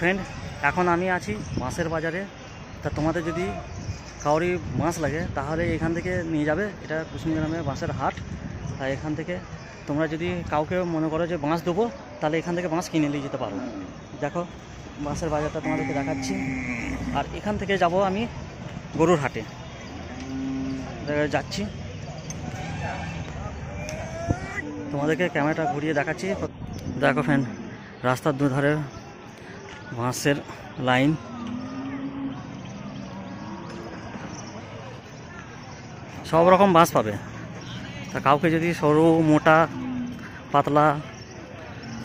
Friend এখন আমি আছি মাছের বাজারে। তা তোমাদের যদি কাউরি মাছ লাগে, তাহলে এখান থেকে নিয়ে যাবে। এটা কুসুম গ্রামে বাঁশের হাট। আর এখান থেকে তোমরা যদি কাউকে মনে করো যে বাঁশ দেবো, তাহলে এখান থেকে বাঁশ কিনে নিয়ে যেতে পারো। দেখো বাঁশের বাজারটা তোমাদেরকে দেখাচ্ছি। আর এখান থেকে যাব আমি গরুর হাটে। যাচ্ছি। তোমাদেরকে ক্যামেরাটা ঘুরিয়ে দেখাচ্ছি। দেখো ফ্যান রাস্তার দুধারে বাঁশের লাইন। সব রকম বাঁশ পাবে। তা কাউকে যদি সরু, মোটা, পাতলা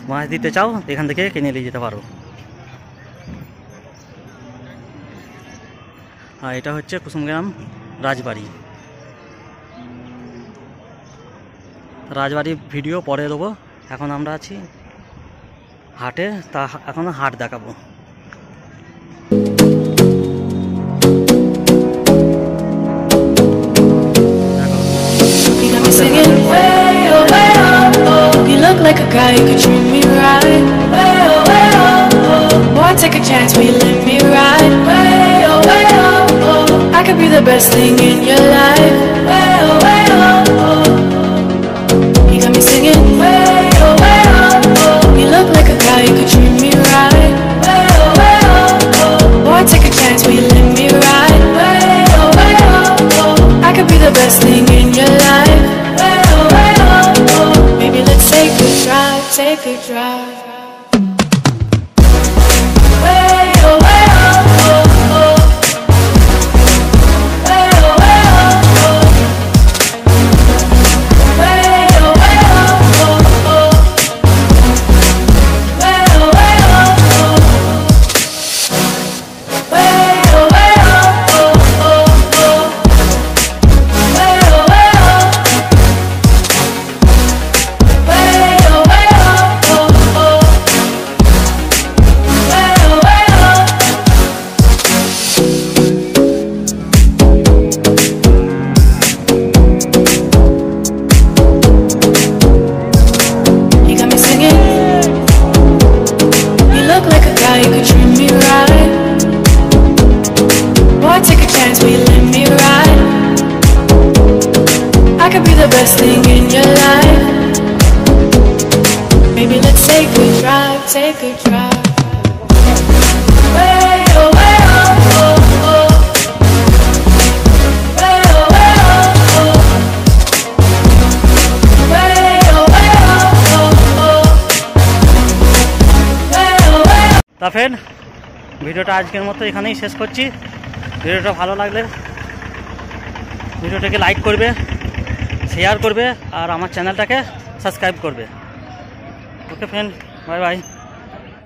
মাছ দিতে চাও, এখান থেকে কিনে নিয়ে যেতে পারো। আর এটা হচ্ছে কুসুমগ্রাম রাজবাড়ি। রাজবাড়ি ভিডিও পরে দেবো। এখন আমরা আছি হাটে তা এখন হাট দেখাবো You got me singing way oh way oh oh. You look like a guy who could treat me right. Way oh way oh oh. Boy, take a chance, will you let me ride? Way oh way oh oh. I could be the best thing in your life. The in your life. Oh way oh oh. Maybe let's take a drive, take a drive. baby, ভিডিওটা আজকের মতো এখানেই শেষ করছি। ভিডিওটা ভালো লাগলে ভিডিওটাকে লাইক করবে শেয়ার করবে আর আমার চ্যানেলটাকে সাবস্ক্রাইব করবে। Okay friend bye bye